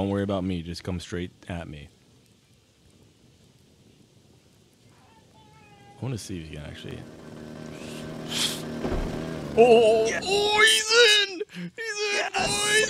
Don't worry about me. Just come straight at me. I want to see if he can actually. Oh, yes. oh, he's in! He's in, yes.